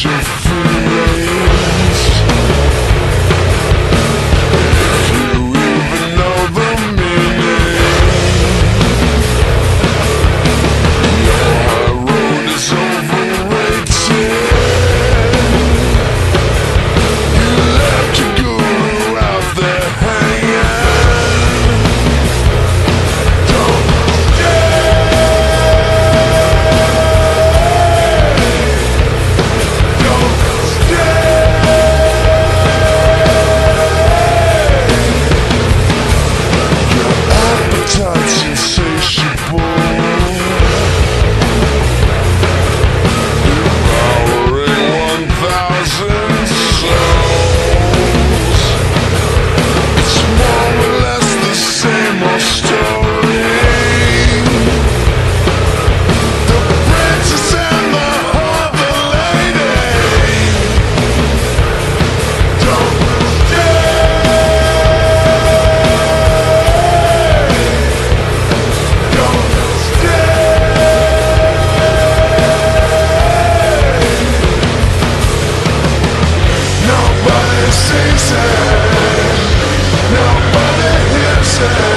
shit. Your secret